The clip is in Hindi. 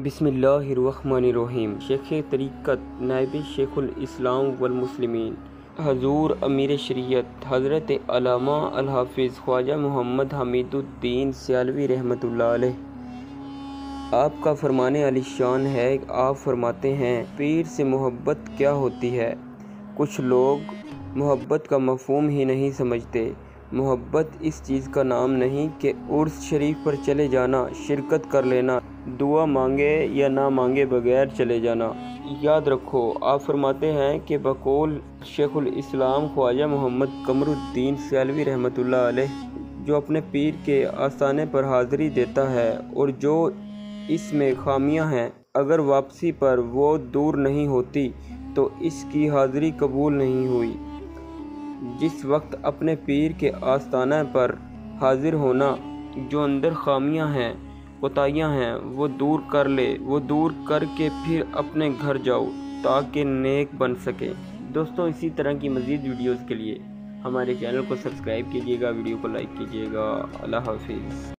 बिसमीम शेख तरीक़त, नायब शेख़ुलस्लाम वलमसलिमिन हजूर अमीर शरीयत, हज़रत अलामा हाफिज़ ख्वाजा मोहम्मद हमीदुद्दीन सियालवी रहमत आपका फरमान अलीशान है, आप फरमाते हैं, पीर से मोहब्बत क्या होती है? कुछ लोग मोहब्बत का मफहम ही नहीं समझते। मोहब्बत इस चीज़ का नाम नहीं कि उर्स शरीफ पर चले जाना, शिरकत कर लेना, दुआ मांगे या ना मांगे बगैर चले जाना। याद रखो, आप फरमाते हैं कि बकौल शेखुल इस्लाम ख्वाजा मोहम्मद कमरुद्दीन सैलवी रहमत जो अपने पीर के आस्थाने पर हाज़िरी देता है और जो इसमें खामियाँ हैं, अगर वापसी पर वो दूर नहीं होती तो इसकी हाज़िरी कबूल नहीं हुई। जिस वक्त अपने पीर के आस्थाना पर हाजिर होना जो अंदर खामियाँ हैं, कोताहियाँ हैं, वो दूर कर ले, वो दूर करके फिर अपने घर जाओ ताकि नेक बन सके। दोस्तों, इसी तरह की मज़ीद वीडियोज़ के लिए हमारे चैनल को सब्सक्राइब कीजिएगा, वीडियो को लाइक कीजिएगा। अल्लाह हाफिज़।